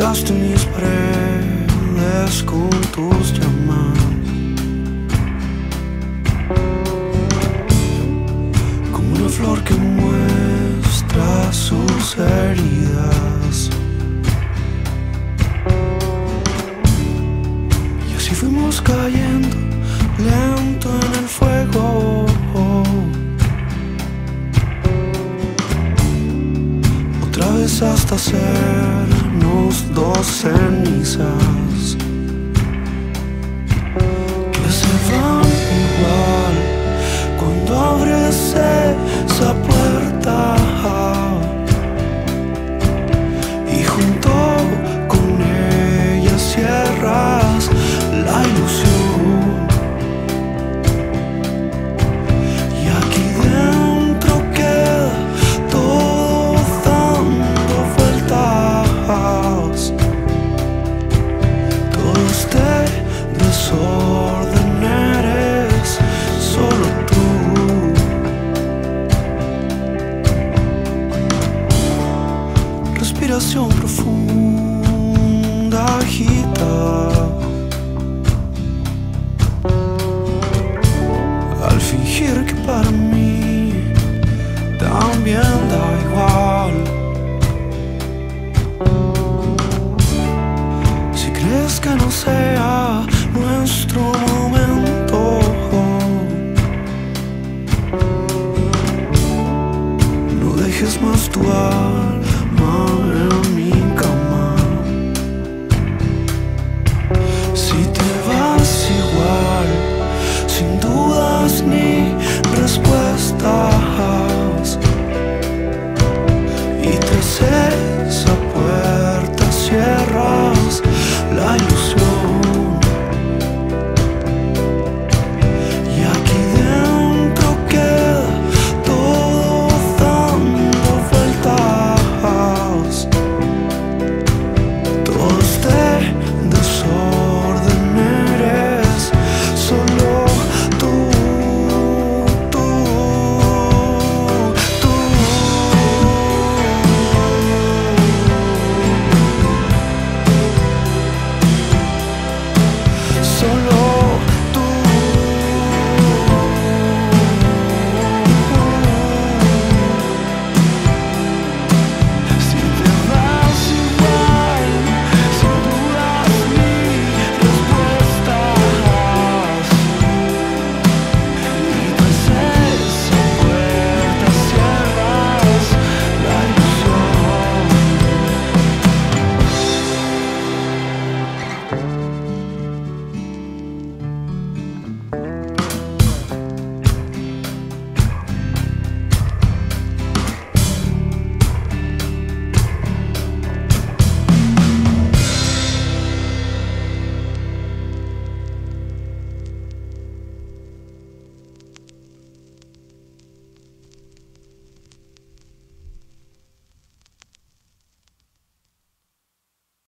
Cortaste mis breves cultos de amar Como una flor que muestra sus heridas. Y así fuimos cayendo lento en el fuego. Otra vez hasta ser dos cenizas respiración profunda agita. Al fingir que para mí también da igual. Si crees que no sea nuestro momento. No dejes más tu alma